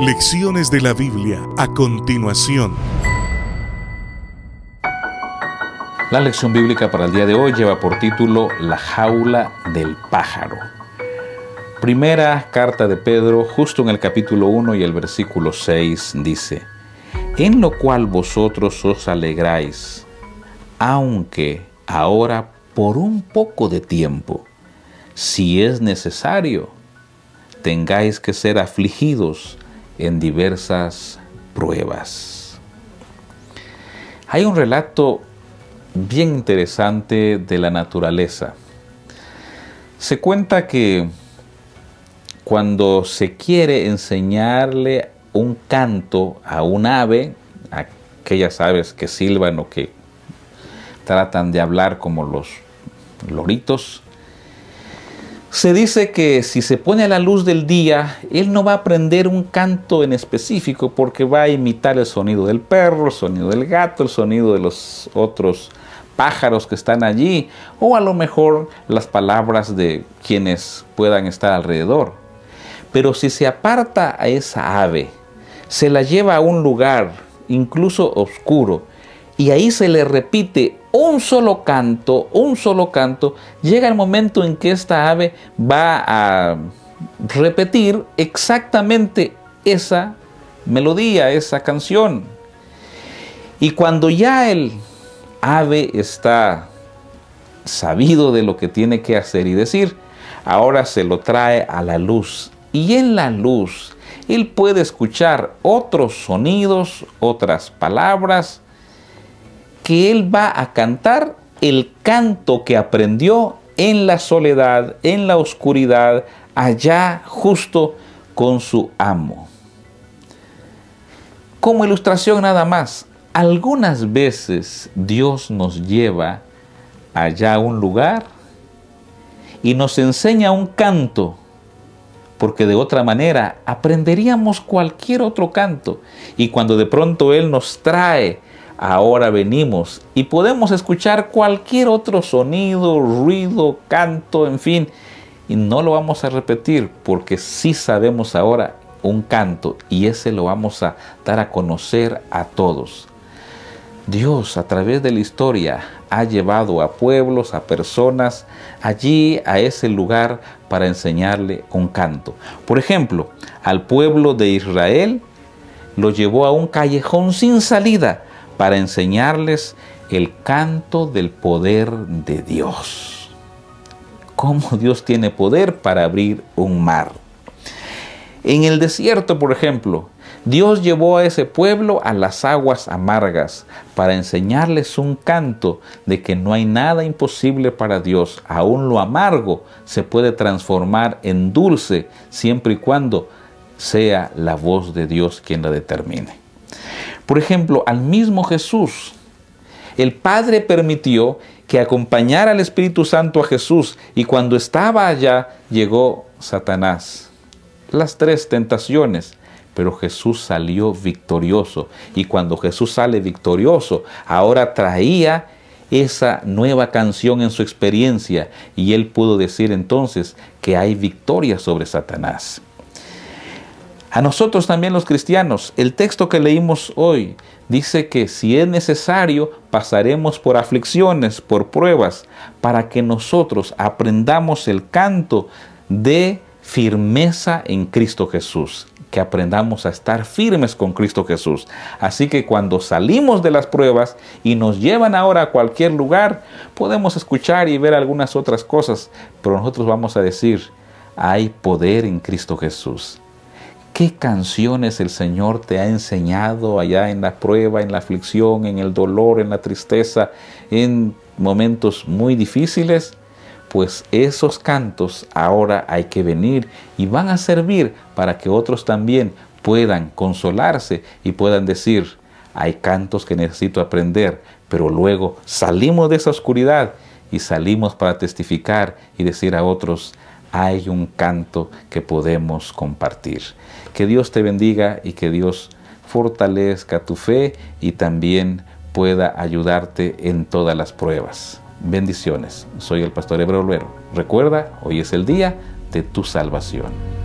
Lecciones de la Biblia a continuación. La lección bíblica para el día de hoy lleva por título La jaula del pájaro. Primera carta de Pedro, justo en el capítulo 1 y el versículo 6 dice, En lo cual vosotros os alegráis, aunque ahora por un poco de tiempo, si es necesario, tengáis que ser afligidos en diversas pruebas. Hay un relato bien interesante de la naturaleza. Se cuenta que cuando se quiere enseñarle un canto a un ave, aquellas aves que silban o que tratan de hablar como los loritos, se dice que si se pone a la luz del día, él no va a aprender un canto en específico porque va a imitar el sonido del perro, el sonido del gato, el sonido de los otros pájaros que están allí o a lo mejor las palabras de quienes puedan estar alrededor. Pero si se aparta a esa ave, se la lleva a un lugar incluso oscuro y ahí se le repite un solo canto, un solo canto, llega el momento en que esta ave va a repetir exactamente esa melodía, esa canción. Y cuando ya el ave está sabido de lo que tiene que hacer y decir, ahora se lo trae a la luz. Y en la luz, él puede escuchar otros sonidos, otras palabras, que él va a cantar el canto que aprendió en la soledad, en la oscuridad, allá justo con su amo. Como ilustración nada más, algunas veces Dios nos lleva allá a un lugar y nos enseña un canto, porque de otra manera aprenderíamos cualquier otro canto. Y cuando de pronto Él nos trae ahora venimos y podemos escuchar cualquier otro sonido, ruido, canto, en fin, y no lo vamos a repetir porque sí sabemos ahora un canto y ese lo vamos a dar a conocer a todos. Dios a través de la historia ha llevado a pueblos, a personas allí a ese lugar para enseñarle un canto. Por ejemplo, al pueblo de Israel lo llevó a un callejón sin salida para enseñarles el canto del poder de Dios. Cómo Dios tiene poder para abrir un mar. En el desierto, por ejemplo, Dios llevó a ese pueblo a las aguas amargas para enseñarles un canto de que no hay nada imposible para Dios. Aún lo amargo se puede transformar en dulce siempre y cuando sea la voz de Dios quien la determine. Por ejemplo, al mismo Jesús, el Padre permitió que acompañara al Espíritu Santo a Jesús y cuando estaba allá llegó Satanás. Las tres tentaciones, pero Jesús salió victorioso y cuando Jesús sale victorioso, ahora traía esa nueva canción en su experiencia y él pudo decir entonces que hay victoria sobre Satanás. A nosotros también los cristianos, el texto que leímos hoy dice que si es necesario pasaremos por aflicciones, por pruebas, para que nosotros aprendamos el canto de firmeza en Cristo Jesús, que aprendamos a estar firmes con Cristo Jesús. Así que cuando salimos de las pruebas y nos llevan ahora a cualquier lugar, podemos escuchar y ver algunas otras cosas, pero nosotros vamos a decir, hay poder en Cristo Jesús ¿Qué canciones el Señor te ha enseñado allá en la prueba, en la aflicción, en el dolor, en la tristeza, en momentos muy difíciles? Pues esos cantos ahora hay que venir y van a servir para que otros también puedan consolarse y puedan decir, hay cantos que necesito aprender, pero luego salimos de esa oscuridad y salimos para testificar y decir a otros, hay un canto que podemos compartir. Que Dios te bendiga y que Dios fortalezca tu fe y también pueda ayudarte en todas las pruebas. Bendiciones. Soy el pastor Hebreo Olvero. Recuerda, hoy es el día de tu salvación.